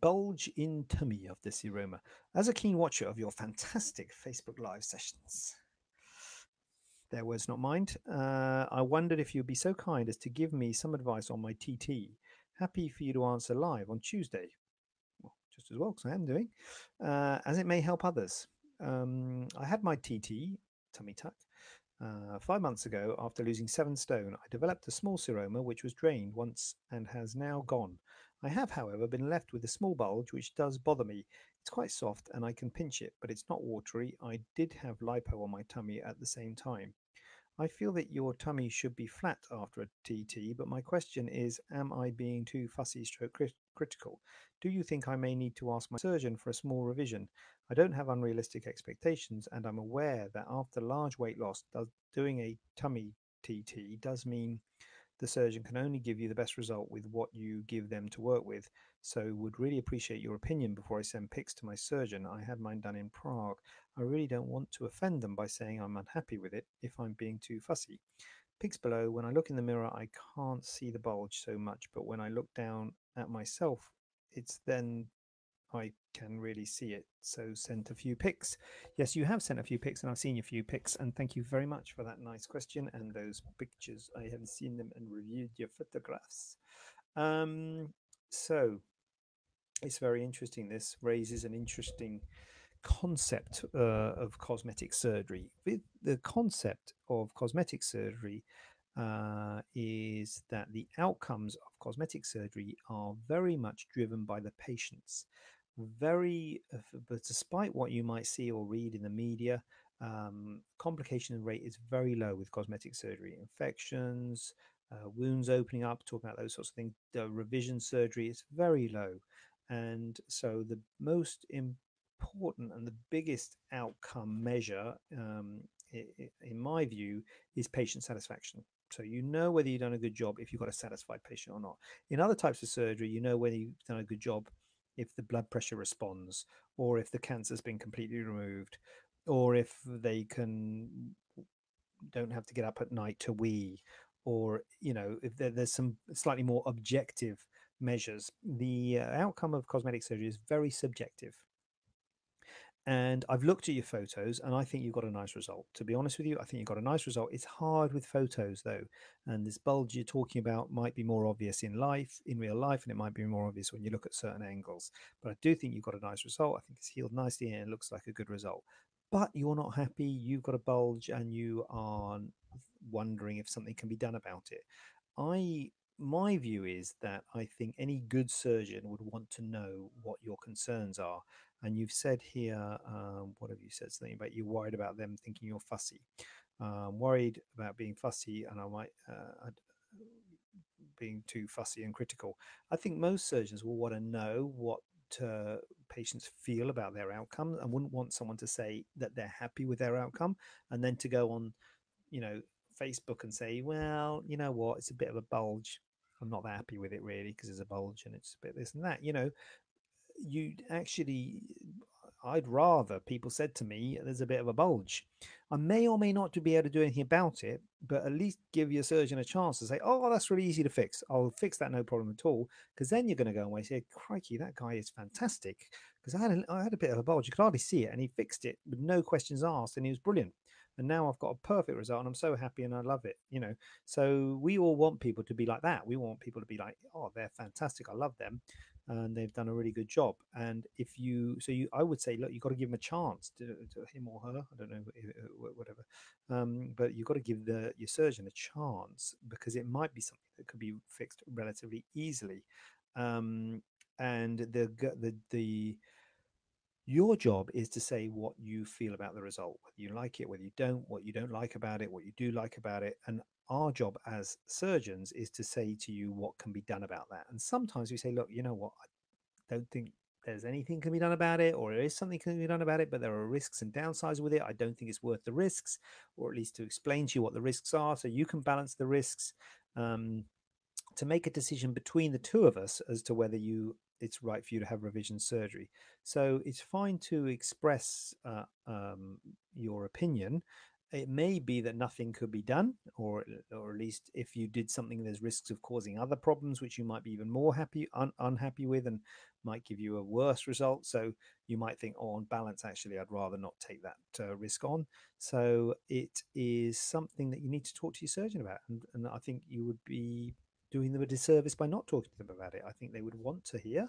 bulge in tummy of this seroma. As a keen watcher of your fantastic Facebook Live sessions, their words, not mine. Uh, I wondered if you'd be so kind as to give me some advice on my TT. Happy for you to answer live on Tuesday. Well, just as well, because I am doing, uh, as it may help others. Um, I had my TT, tummy tuck, uh, five months ago after losing seven stone. I developed a small seroma which was drained once and has now gone. I have, however, been left with a small bulge which does bother me. It's quite soft and I can pinch it, but it's not watery. I did have lipo on my tummy at the same time. I feel that your tummy should be flat after a TT, but my question is Am I being too fussy stroke crit- critical? Do you think I may need to ask my surgeon for a small revision? I don't have unrealistic expectations, and I'm aware that after large weight loss, does, doing a tummy TT does mean the surgeon can only give you the best result with what you give them to work with. So, would really appreciate your opinion before I send pics to my surgeon. I had mine done in Prague. I really don't want to offend them by saying I'm unhappy with it if I'm being too fussy. Pics below, when I look in the mirror, I can't see the bulge so much, but when I look down at myself, it's then I can really see it. So sent a few pics. Yes, you have sent a few pics, and I've seen your few pics. And thank you very much for that nice question and those pictures. I have seen them and reviewed your photographs. Um, so it's very interesting. This raises an interesting concept uh, of cosmetic surgery. The concept of cosmetic surgery uh, is that the outcomes of cosmetic surgery are very much driven by the patients very, uh, but despite what you might see or read in the media, um, complication rate is very low with cosmetic surgery. Infections, uh, wounds opening up, talking about those sorts of things, the revision surgery is very low. And so the most important and the biggest outcome measure, um, in my view, is patient satisfaction. So you know whether you've done a good job if you've got a satisfied patient or not. In other types of surgery, you know whether you've done a good job if the blood pressure responds, or if the cancer's been completely removed, or if they can don't have to get up at night to wee, or you know if there, there's some slightly more objective measures. The uh, outcome of cosmetic surgery is very subjective. And I've looked at your photos and I think you've got a nice result. To be honest with you, I think you've got a nice result. It's hard with photos though. And this bulge you're talking about might be more obvious in life, in real life, and it might be more obvious when you look at certain angles. But I do think you've got a nice result. I think it's healed nicely and it looks like a good result. But you're not happy, you've got a bulge and you are wondering if something can be done about it. I my view is that I think any good surgeon would want to know what your concerns are and you've said here, um, what have you said? Something about you're worried about them thinking you're fussy. Um, worried about being fussy, and I might uh, being too fussy and critical. I think most surgeons will want to know what uh, patients feel about their outcome and wouldn't want someone to say that they're happy with their outcome and then to go on, you know, Facebook and say, well, you know what, it's a bit of a bulge. I'm not that happy with it really because it's a bulge and it's a bit this and that. You know, you actually I'd rather people said to me, there's a bit of a bulge. I may or may not be able to do anything about it, but at least give your surgeon a chance to say, oh, that's really easy to fix. I'll fix that no problem at all. Because then you're going to go away and say, crikey, that guy is fantastic. Because I had had a bit of a bulge. You could hardly see it. And he fixed it with no questions asked. And he was brilliant. And now I've got a perfect result and I'm so happy and I love it. You know, so we all want people to be like that. We want people to be like, oh, they're fantastic. I love them and they've done a really good job. And if you, so you, I would say, look, you've got to give them a chance to, to him or her. I don't know, whatever. Um, but you've got to give the your surgeon a chance because it might be something that could be fixed relatively easily. Um, and the the the your job is to say what you feel about the result, whether you like it, whether you don't, what you don't like about it, what you do like about it. And our job as surgeons is to say to you what can be done about that. And sometimes we say, look, you know what, I don't think there's anything can be done about it, or there is something can be done about it, but there are risks and downsides with it. I don't think it's worth the risks, or at least to explain to you what the risks are, so you can balance the risks. Um, to make a decision between the two of us as to whether you it's right for you to have revision surgery. So it's fine to express uh, um, your opinion it may be that nothing could be done, or or at least if you did something, there's risks of causing other problems, which you might be even more happy un, unhappy with, and might give you a worse result. So you might think, oh, on balance, actually, I'd rather not take that uh, risk on. So it is something that you need to talk to your surgeon about, and, and I think you would be doing them a disservice by not talking to them about it. I think they would want to hear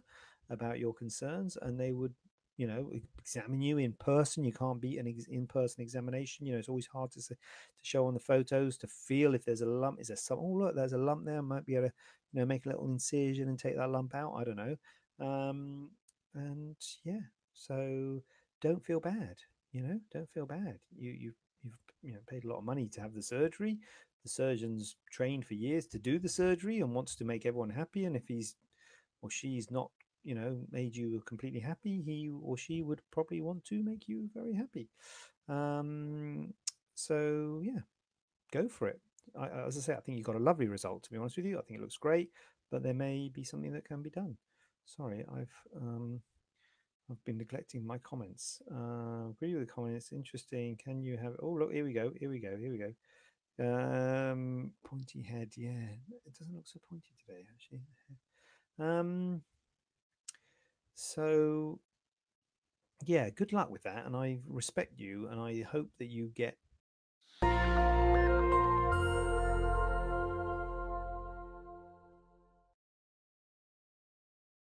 about your concerns, and they would you know examine you in person. You can't beat an ex- in-person examination. You know it's always hard to say, to show on the photos to feel if there's a lump is there some oh look there's a lump there. I might be able to you know make a little incision and take that lump out. I don't know. Um and yeah so don't feel bad you know don't feel bad. You you you've you know paid a lot of money to have the surgery the surgeon's trained for years to do the surgery and wants to make everyone happy and if he's or she's not you know made you completely happy he or she would probably want to make you very happy um so yeah go for it I, as i say i think you've got a lovely result to be honest with you i think it looks great but there may be something that can be done sorry i've um I've been neglecting my comments. Uh, agree with the comments. Interesting. Can you have? Oh, look. Here we go. Here we go. Here we go. Um, pointy head. Yeah, it doesn't look so pointy today, actually. Um, so, yeah, good luck with that. And I respect you. And I hope that you get